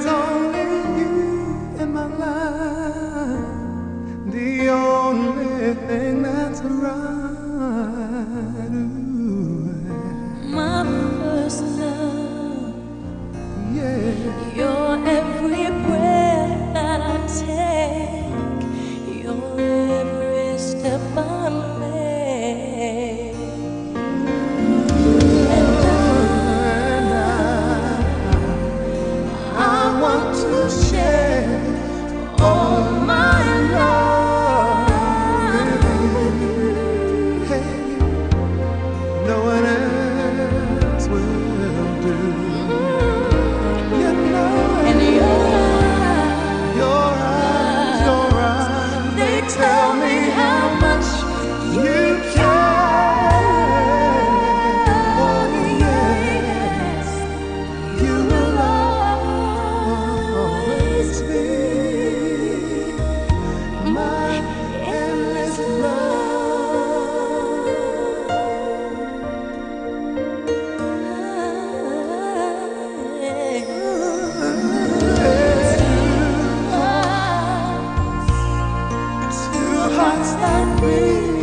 There's only you in my life, the only thing that's right. My first love, yeah. hearts that beat.